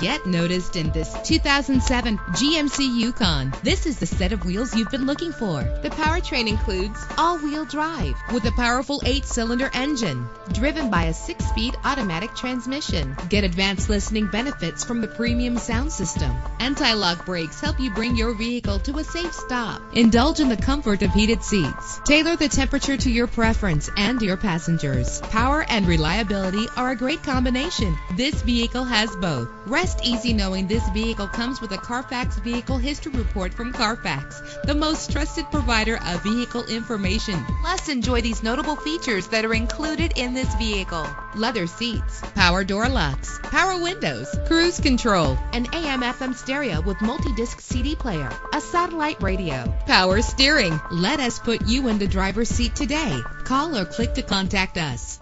Get noticed in this 2007 GMC Yukon. This is the set of wheels you've been looking for. The powertrain includes all-wheel drive with a powerful eight-cylinder engine driven by a six-speed automatic transmission. Get advanced listening benefits from the premium sound system. Anti-lock brakes help you bring your vehicle to a safe stop. Indulge in the comfort of heated seats. Tailor the temperature to your preference and your passengers. Power and reliability are a great combination. This vehicle has both. Rest easy knowing this vehicle comes with a Carfax Vehicle History Report from Carfax, the most trusted provider of vehicle information. Plus, enjoy these notable features that are included in this vehicle. Leather seats, power door locks, power windows, cruise control, an AM FM stereo with multi-disc CD player, a satellite radio, power steering. Let us put you in the driver's seat today. Call or click to contact us.